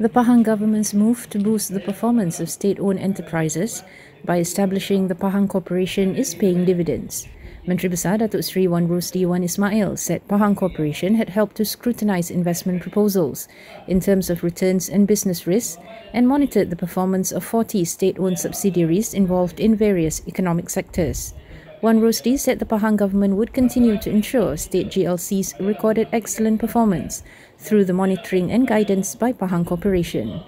The Pahang government's move to boost the performance of state-owned enterprises by establishing the Pahang Corporation is paying dividends. Menteri Besar Datuk Seri Wan Rosdy Wan Ismail said Pahang Corporation had helped to scrutinise investment proposals in terms of returns and business risks and monitored the performance of 40 state-owned subsidiaries involved in various economic sectors. Wan Rosli said the Pahang government would continue to ensure state GLCs recorded excellent performance through the monitoring and guidance by Pahang Corporation.